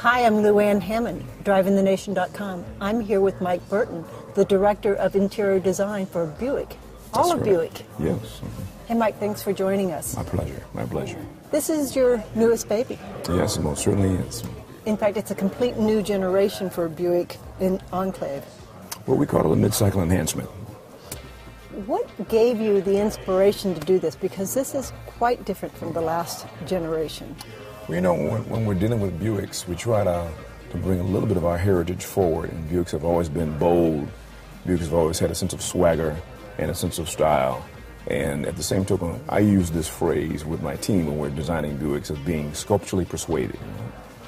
Hi, I'm Lou Ann Hammond, drivingthenation.com. I'm here with Mike Burton, the Director of Interior Design for Buick. All That's of right. Buick. Yes. Hey, Mike, thanks for joining us. My pleasure. My pleasure. This is your newest baby. Yes, it most certainly is. In fact, it's a complete new generation for Buick in Enclave. What we call it a mid-cycle enhancement. What gave you the inspiration to do this? Because this is quite different from the last generation. You know, when, when we're dealing with Buicks, we try to, to bring a little bit of our heritage forward. And Buicks have always been bold. Buicks have always had a sense of swagger and a sense of style. And at the same token, I use this phrase with my team when we're designing Buicks as being sculpturally persuaded,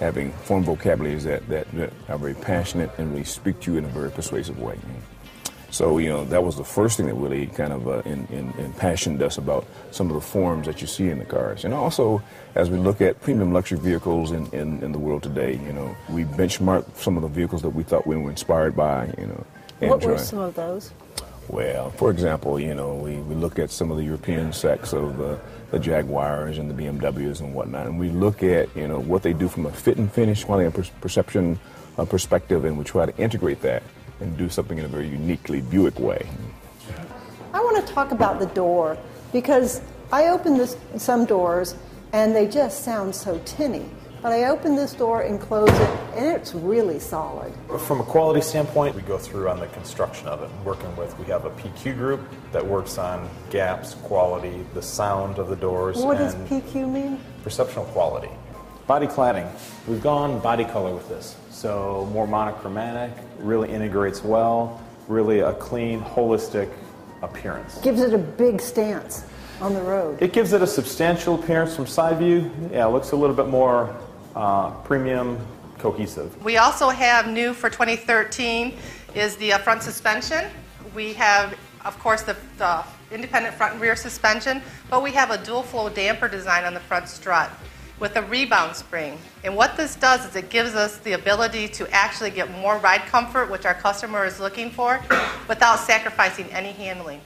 having form vocabularies that, that, that are very passionate and really speak to you in a very persuasive way. So, you know, that was the first thing that really kind of uh, in, in, impassioned us about some of the forms that you see in the cars. And also, as we look at premium luxury vehicles in, in, in the world today, you know, we benchmarked some of the vehicles that we thought we were inspired by, you know. and What were some of those? well, for example, you know, we, we look at some of the European sects of the, the Jaguars and the BMWs and whatnot, and we look at, you know, what they do from a fit and finish, quality and per- perception uh, perspective, and we try to integrate that and do something in a very uniquely Buick way. I want to talk about the door because I open this some doors and they just sound so tinny. But I open this door and close it and it's really solid. From a quality standpoint, we go through on the construction of it. Working with, we have a PQ group that works on gaps, quality, the sound of the doors, What does PQ mean? perceptual quality. Body cladding. We've gone body color with this. So more monochromatic, really integrates well, really a clean, holistic appearance. Gives it a big stance on the road. It gives it a substantial appearance from side view. Yeah, it looks a little bit more uh, premium, cohesive. We also have new for 2013 is the uh, front suspension. We have, of course, the, the independent front and rear suspension, but we have a dual flow damper design on the front strut with a rebound spring. And what this does is it gives us the ability to actually get more ride comfort, which our customer is looking for, without sacrificing any handling.